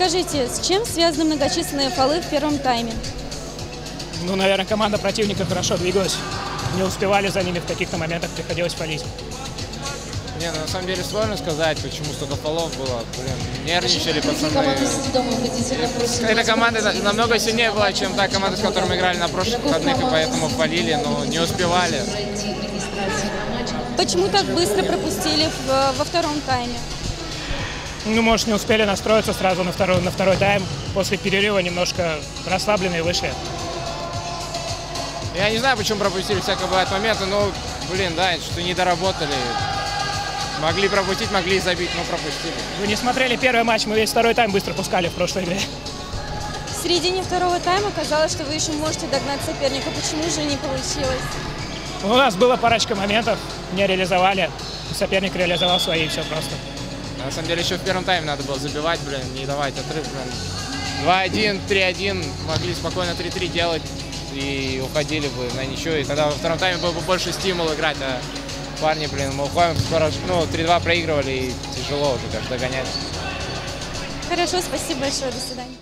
Скажите, с чем связаны многочисленные фолы в первом тайме? Ну, наверное, команда противника хорошо двигалась. Не успевали за ними в каких-то моментах, приходилось палить. Не, ну, на самом деле сложно сказать, почему столько фолов было. Блин, нервничали пацаны. Эта команда на- намного сильнее была, чем та команда, с которой мы играли на прошлых выходных, и поэтому фалили, но не успевали. Почему так быстро пропустили в- во втором тайме? Ну, может, не успели настроиться сразу на второй, на второй тайм. После перерыва немножко расслабленные вышли. Я не знаю, почему пропустили всякие бывают моменты, но, блин, да, что не доработали. Могли пропустить, могли и забить, но пропустили. Вы не смотрели первый матч, мы весь второй тайм быстро пускали в прошлой игре. В середине второго тайма казалось, что вы еще можете догнать соперника. Почему же не получилось? У нас была парочка моментов, не реализовали. Соперник реализовал свои, и все просто. На самом деле еще в первом тайме надо было забивать, блин, не давать отрыв, блин. 2-1, 3-1, могли спокойно 3-3 делать и уходили бы на ничего. И тогда во втором тайме был бы больше стимул играть, а парни, блин, мы уходим, скоро, ну, 3-2 проигрывали и тяжело уже, как догонять. Хорошо, спасибо большое, до свидания.